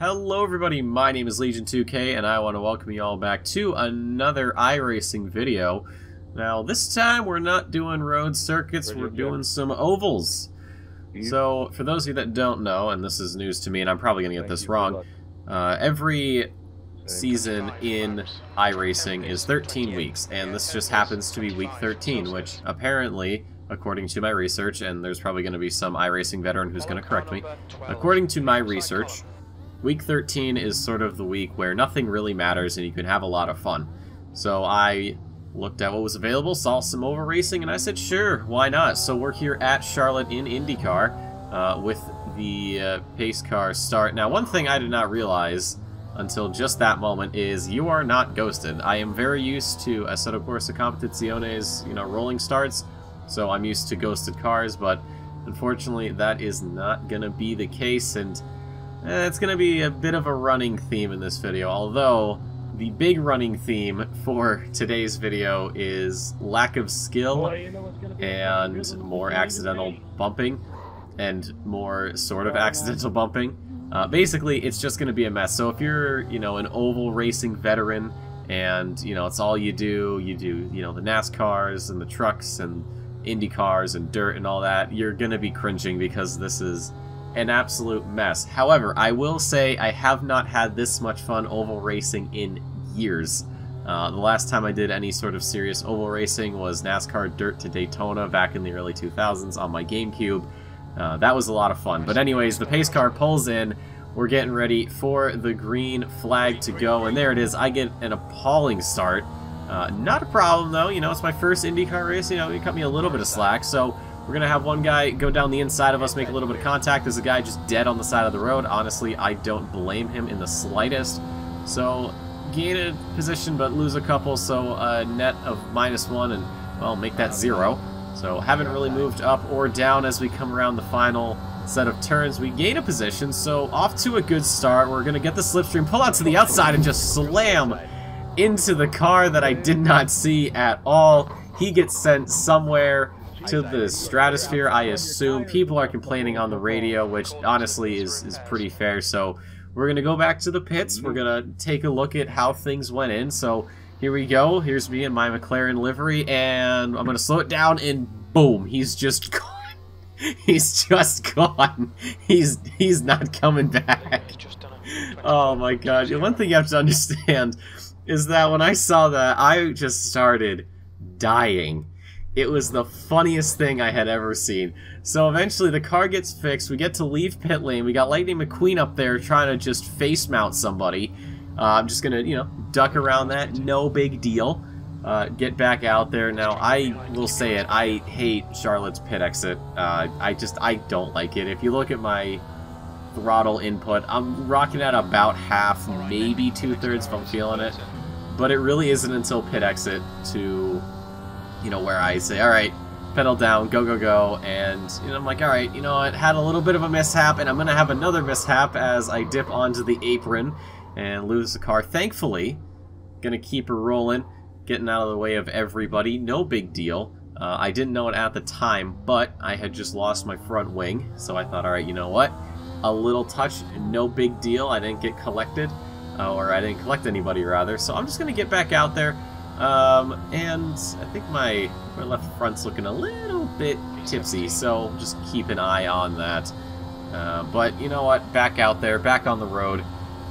Hello everybody, my name is Legion2K and I want to welcome you all back to another iRacing video. Now this time we're not doing road circuits, we're doing some ovals. So for those of you that don't know, and this is news to me and I'm probably going to get this wrong, uh, every season in iRacing is 13 weeks and this just happens to be week 13 which apparently according to my research, and there's probably going to be some iRacing veteran who's going to correct me. According to my research, Week 13 is sort of the week where nothing really matters and you can have a lot of fun. So I looked at what was available, saw some oval racing, and I said, sure, why not? So we're here at Charlotte in IndyCar uh, with the uh, pace car start. Now, one thing I did not realize until just that moment is you are not ghosted. I am very used to Assetto Corsa Competizione's, you know, rolling starts, so I'm used to ghosted cars, but unfortunately that is not going to be the case, and it's going to be a bit of a running theme in this video, although the big running theme for today's video is lack of skill and more accidental bumping and more sort of accidental bumping. Uh, basically, it's just going to be a mess. So if you're, you know, an oval racing veteran and, you know, it's all you do, you do, you know, the NASCARs and the trucks and Indy cars and dirt and all that, you're going to be cringing because this is an absolute mess. However, I will say I have not had this much fun oval racing in years. Uh, the last time I did any sort of serious oval racing was NASCAR Dirt to Daytona back in the early 2000s on my GameCube. Uh, that was a lot of fun. But anyways, the pace car pulls in. We're getting ready for the green flag to go, and there it is. I get an appalling start. Uh, not a problem, though. You know, it's my first IndyCar race. You know, it cut me a little bit of slack, so we're going to have one guy go down the inside of us, make a little bit of contact. There's a guy just dead on the side of the road. Honestly, I don't blame him in the slightest. So, gain a position but lose a couple, so a net of minus one, and, well, make that zero. So, haven't really moved up or down as we come around the final set of turns. We gain a position, so off to a good start. We're going to get the slipstream, pull out to the outside, and just slam into the car that I did not see at all. He gets sent somewhere to the stratosphere, I assume. People are complaining on the radio, which honestly is, is pretty fair. So we're going to go back to the pits. We're going to take a look at how things went in. So here we go. Here's me in my McLaren livery, and I'm going to slow it down, and boom, he's just gone. He's just gone. He's he's not coming back. Oh my god. One thing you have to understand is that when I saw that, I just started dying it was the funniest thing I had ever seen. So eventually the car gets fixed, we get to leave pit lane, we got Lightning McQueen up there trying to just face mount somebody. Uh, I'm just gonna, you know, duck around that, no big deal. Uh, get back out there. Now, I will say it, I hate Charlotte's pit exit. Uh, I just, I don't like it. If you look at my throttle input, I'm rocking at about half, maybe two-thirds if I'm feeling it. But it really isn't until pit exit to you know, where I say, all right, pedal down, go, go, go, and you know, I'm like, all right, you know, I had a little bit of a mishap, and I'm gonna have another mishap as I dip onto the apron and lose the car. Thankfully, gonna keep her rolling, getting out of the way of everybody, no big deal. Uh, I didn't know it at the time, but I had just lost my front wing, so I thought, all right, you know what? A little touch, no big deal. I didn't get collected, uh, or I didn't collect anybody, rather, so I'm just going to get back out there, um, and I think my, my left front's looking a little bit tipsy, so just keep an eye on that. Uh, but you know what, back out there, back on the road,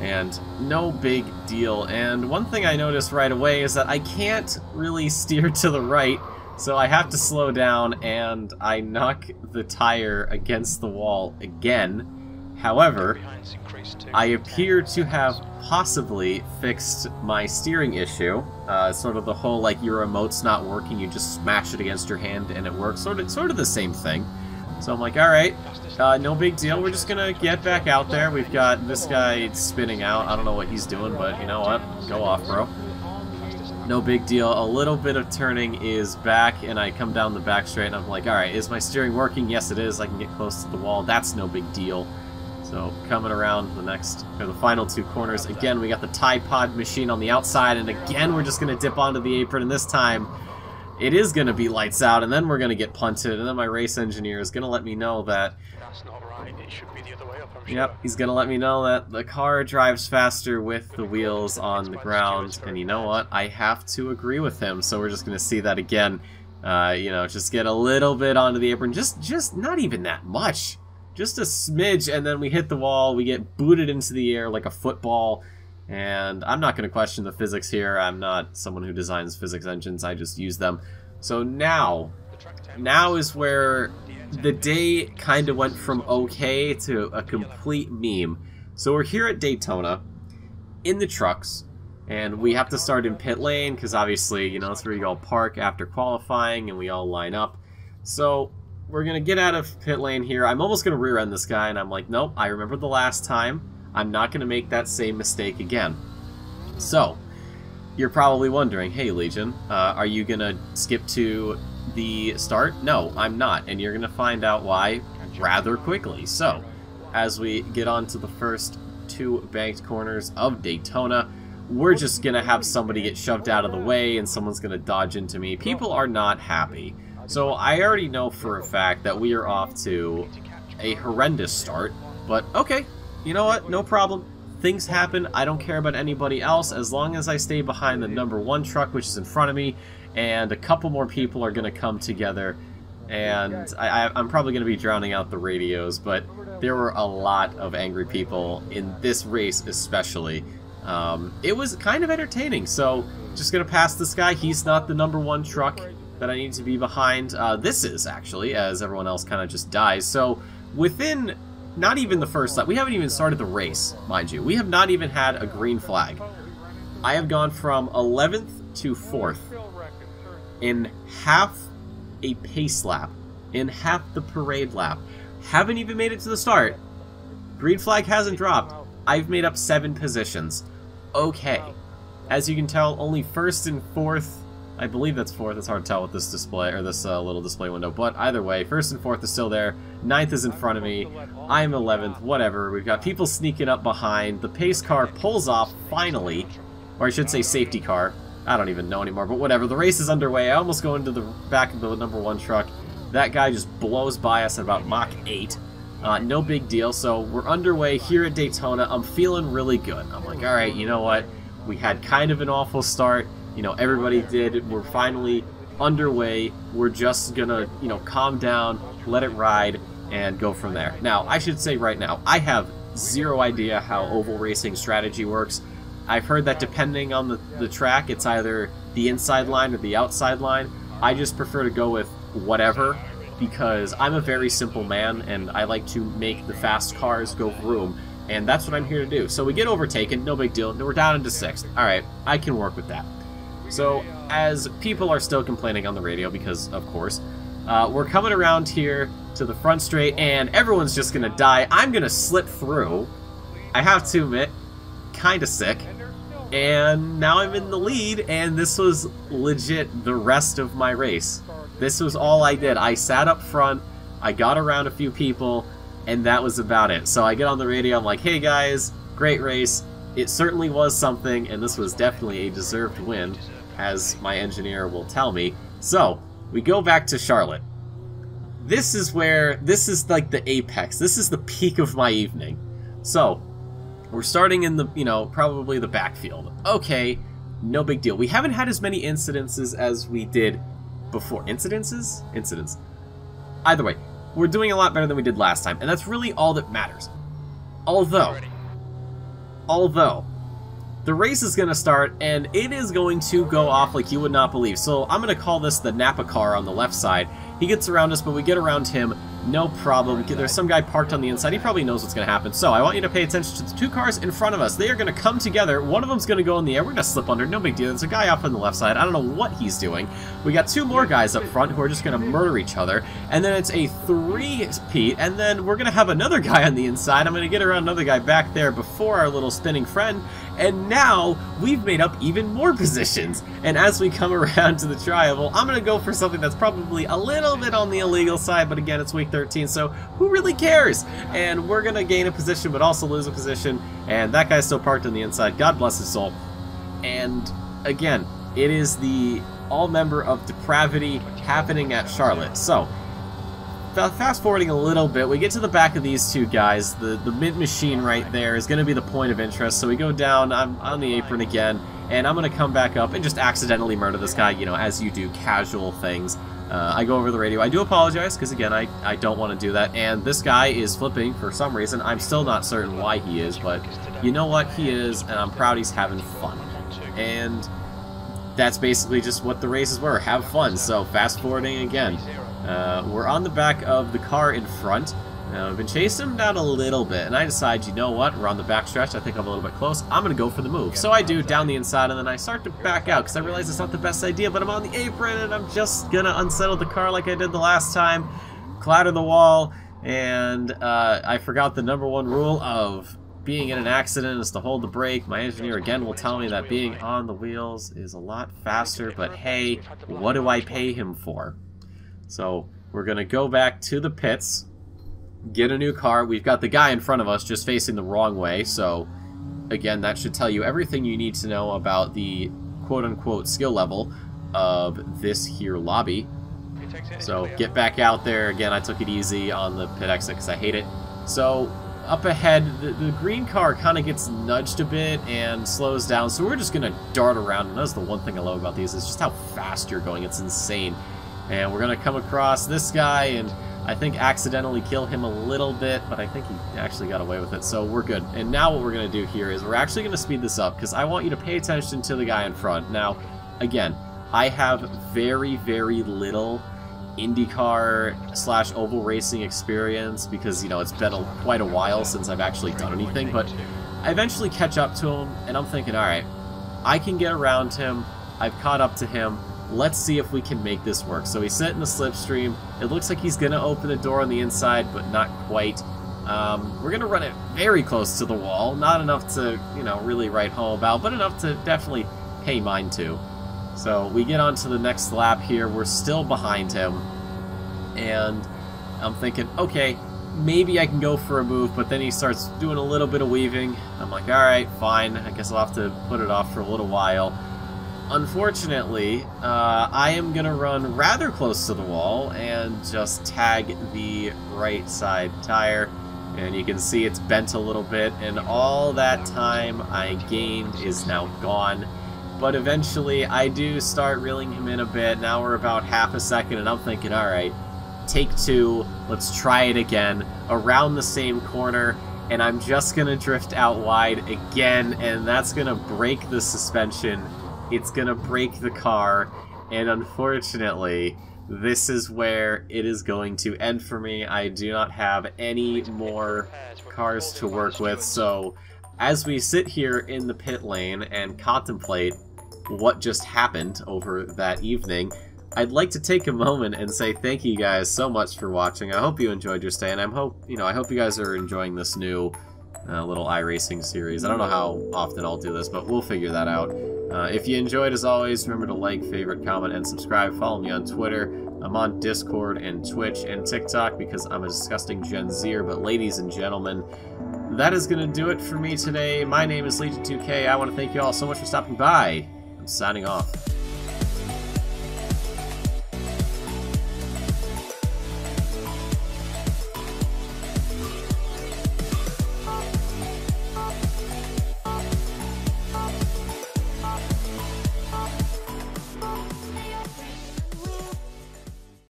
and no big deal. And one thing I noticed right away is that I can't really steer to the right, so I have to slow down, and I knock the tire against the wall again. However, I appear to have possibly fixed my steering issue. Uh, sort of the whole, like, your remote's not working, you just smash it against your hand and it works. Sort of, sort of the same thing. So I'm like, alright, uh, no big deal, we're just gonna get back out there. We've got this guy spinning out. I don't know what he's doing, but you know what? Go off, bro. No big deal. A little bit of turning is back, and I come down the back straight, and I'm like, alright, is my steering working? Yes, it is. I can get close to the wall. That's no big deal. So coming around the next, or the final two corners, again we got the Tide Pod machine on the outside, and again we're just going to dip onto the apron, and this time it is going to be lights out, and then we're going to get punted, and then my race engineer is going to let me know that... That's not right. It should be the other way up, I'm Yep, he's going to let me know that the car drives faster with the wheels on the ground, and you know what? I have to agree with him, so we're just going to see that again. Uh, you know, just get a little bit onto the apron, just, just not even that much. Just a smidge, and then we hit the wall, we get booted into the air like a football, and I'm not going to question the physics here. I'm not someone who designs physics engines. I just use them. So now, now is where the day kind of went from okay to a complete meme. So we're here at Daytona, in the trucks, and we have to start in pit lane, because obviously, you know, that's where you all park after qualifying, and we all line up. So we're to get out of pit lane here. I'm almost to rear end this guy, and I'm like, nope, I remember the last time. I'm not to make that same mistake again. So, you're probably wondering, hey Legion, uh, are you to skip to the start? No, I'm not, and you're to find out why rather quickly. So, as we get on to the first two banked corners of Daytona, we're just to have somebody get shoved out of the way and someone's to dodge into me. People are not happy. So I already know for a fact that we are off to a horrendous start, but okay, you know what? No problem. Things happen. I don't care about anybody else as long as I stay behind the number one truck, which is in front of me, and a couple more people are going to come together. And I, am probably going to be drowning out the radios, but there were a lot of angry people in this race, especially. Um, it was kind of entertaining, so just going to pass this guy. He's not the number one truck that I need to be behind. Uh, this is, actually, as everyone else kind of just dies. So within not even the first lap. We haven't even started the race, mind you. We have not even had a green flag. I have gone from 11th to 4th in half a pace lap, in half the parade lap. Haven't even made it to the start. Green flag hasn't dropped. I've made up seven positions. Okay. As you can tell, only first and fourth I believe that's fourth. It's hard to tell with this display, or this uh, little display window. But either way, first and fourth is still there. Ninth is in front of me. I'm 11th, whatever. We've got people sneaking up behind. The pace car pulls off, finally. Or I should say safety car. I don't even know anymore, but whatever. The race is underway. I almost go into the back of the number one truck. That guy just blows by us at about Mach 8. Uh, no big deal. So we're underway here at Daytona. I'm feeling really good. I'm like, all right, you know what? We had kind of an awful start you know, everybody did. We're finally underway. We're just gonna, you know, calm down, let it ride, and go from there. Now, I should say right now, I have zero idea how oval racing strategy works. I've heard that depending on the, the track, it's either the inside line or the outside line. I just prefer to go with whatever because I'm a very simple man and I like to make the fast cars go vroom, and that's what I'm here to do. So we get overtaken, no big deal. We're down into sixth. All right, I can work with that. So, as people are still complaining on the radio, because of course, uh, we're coming around here to the front straight, and everyone's just gonna die. I'm gonna slip through. I have to admit, kinda sick. And now I'm in the lead, and this was legit the rest of my race. This was all I did. I sat up front, I got around a few people, and that was about it. So I get on the radio, I'm like, hey guys, great race. It certainly was something, and this was definitely a deserved win as my engineer will tell me. So, we go back to Charlotte. This is where, this is like the apex. This is the peak of my evening. So, we're starting in the, you know, probably the backfield. Okay, no big deal. We haven't had as many incidences as we did before. Incidences? Incidents. Either way, we're doing a lot better than we did last time, and that's really all that matters. Although, although, the race is going to start, and it is going to go off like you would not believe. So I'm going to call this the Napa car on the left side. He gets around us, but we get around him, no problem. There's some guy parked on the inside. He probably knows what's going to happen. So I want you to pay attention to the two cars in front of us. They are going to come together. One of them's going to go in the air. We're going to slip under. No big deal. There's a guy off on the left side. I don't know what he's doing. We got two more guys up front who are just going to murder each other. And then it's a three-peat. And then we're going to have another guy on the inside. I'm going to get around another guy back there before our little spinning friend. And now we've made up even more positions. And as we come around to the triangle, I'm to go for something that's probably a little bit on the illegal side. But again, it's week 13, so who really cares? And we're to gain a position, but also lose a position. And that guy's still parked on the inside. God bless his soul. And again, it is the all member of depravity happening at Charlotte. So, fast forwarding a little bit, we get to the back of these two guys. The the mid machine right there is going to be the point of interest. So we go down. I'm on the apron again, and I'm going to come back up and just accidentally murder this guy. You know, as you do casual things. Uh, I go over the radio. I do apologize because again, I I don't want to do that. And this guy is flipping for some reason. I'm still not certain why he is, but you know what he is, and I'm proud he's having fun. And that's basically just what the races were. Have fun. So fast forwarding again. Uh, we're on the back of the car in front. Uh, I've been chasing him down a little bit, and I decide, you know what, we're on the back stretch, I think I'm a little bit close, I'm to go for the move. So I do, down the inside, and then I start to back out, because I realize it's not the best idea, but I'm on the apron, and I'm just to unsettle the car like I did the last time, clatter the wall, and uh, I forgot the number one rule of being in an accident is to hold the brake. My engineer again will tell me that being on the wheels is a lot faster, but hey, what do I pay him for? So we're going to go back to the pits, get a new car. We've got the guy in front of us just facing the wrong way, so again, that should tell you everything you need to know about the quote-unquote skill level of this here lobby. So get back out there. Again, I took it easy on the pit exit because I hate it. So up ahead, the, the green car kind of gets nudged a bit and slows down, so we're just going to dart around. And that's the one thing I love about these, is just how fast you're going. It's insane. And we're going to come across this guy and I think accidentally kill him a little bit, but I think he actually got away with it, so we're good. And now what we're going to do here is we're actually going to speed this up because I want you to pay attention to the guy in front. Now, again, I have very, very little IndyCar slash oval racing experience because, you know, it's been a, quite a while since I've actually done anything, but I eventually catch up to him, and I'm thinking, alright, I can get around him, I've caught up to him, Let's see if we can make this work. So he's set in the slipstream. It looks like he's going to open the door on the inside, but not quite. Um, we're going to run it very close to the wall. Not enough to, you know, really write home about, but enough to definitely pay mind to. So we get on to the next lap here. We're still behind him. And I'm thinking, okay, maybe I can go for a move, but then he starts doing a little bit of weaving. I'm like, alright, fine. I guess I'll have to put it off for a little while. Unfortunately, uh, I am going to run rather close to the wall and just tag the right side tire. And you can see it's bent a little bit, and all that time I gained is now gone. But eventually, I do start reeling him in a bit. Now we're about half a second, and I'm thinking, alright, take two, let's try it again, around the same corner, and I'm just going to drift out wide again, and that's going to break the suspension it's gonna break the car, and unfortunately, this is where it is going to end for me. I do not have any more cars to work with, so as we sit here in the pit lane and contemplate what just happened over that evening, I'd like to take a moment and say thank you guys so much for watching. I hope you enjoyed your stay, and I hope you know I hope you guys are enjoying this new uh, little iRacing series. I don't know how often I'll do this, but we'll figure that out. Uh, if you enjoyed, as always, remember to like, favorite, comment, and subscribe. Follow me on Twitter. I'm on Discord and Twitch and TikTok because I'm a disgusting Gen Zer, but ladies and gentlemen, that is going to do it for me today. My name is Legion2K. I want to thank you all so much for stopping by. I'm signing off.